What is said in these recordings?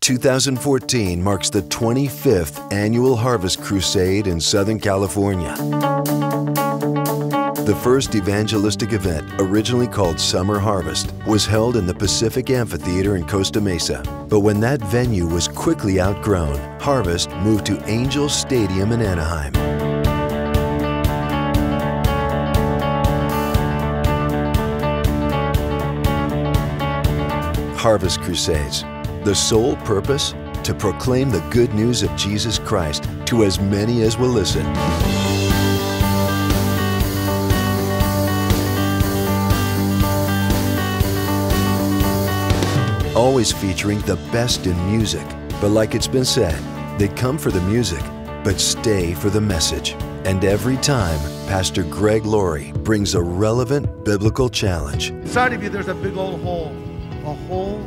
2014 marks the 25th annual Harvest Crusade in Southern California. The first evangelistic event, originally called Summer Harvest, was held in the Pacific Amphitheater in Costa Mesa. But when that venue was quickly outgrown, Harvest moved to Angel Stadium in Anaheim. Harvest Crusades. The sole purpose? To proclaim the good news of Jesus Christ to as many as will listen. Always featuring the best in music. But like it's been said, they come for the music, but stay for the message. And every time, Pastor Greg Laurie brings a relevant biblical challenge. Inside of you, there's a big old hole. A hole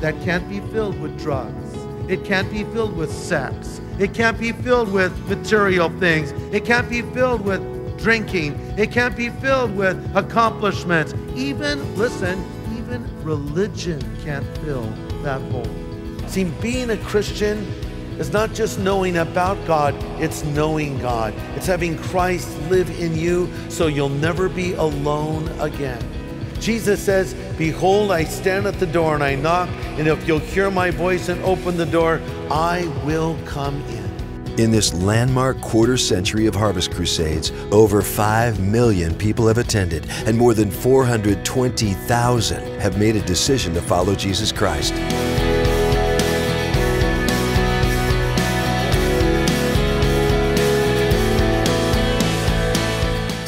that can't be filled with drugs. It can't be filled with sex. It can't be filled with material things. It can't be filled with drinking. It can't be filled with accomplishments. Even, listen, even religion can't fill that hole. See, being a Christian is not just knowing about God, it's knowing God. It's having Christ live in you so you'll never be alone again. Jesus says, Behold, I stand at the door and I knock, and if you'll hear my voice and open the door, I will come in. In this landmark quarter century of Harvest Crusades, over 5 million people have attended, and more than 420,000 have made a decision to follow Jesus Christ.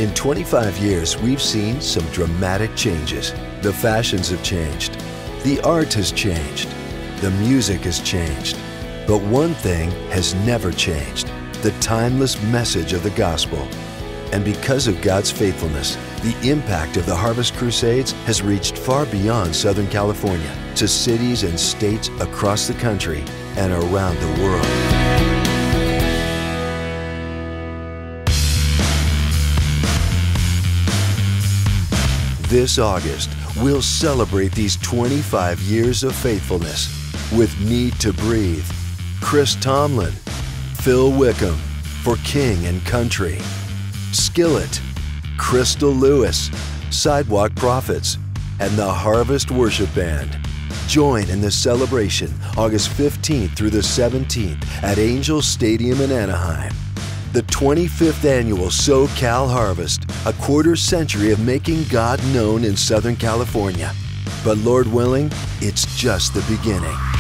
In 25 years, we've seen some dramatic changes. The fashions have changed. The art has changed. The music has changed. But one thing has never changed the timeless message of the gospel. And because of God's faithfulness, the impact of the Harvest Crusades has reached far beyond Southern California to cities and states across the country and around the world. This August, we'll celebrate these 25 years of faithfulness with Need to Breathe, Chris Tomlin, Phil Wickham for King and Country, Skillet, Crystal Lewis, Sidewalk Prophets, and the Harvest Worship Band. Join in the celebration August 15th through the 17th at Angel Stadium in Anaheim. The 25th annual SoCal Harvest, a quarter century of making God known in Southern California. But Lord willing, it's just the beginning.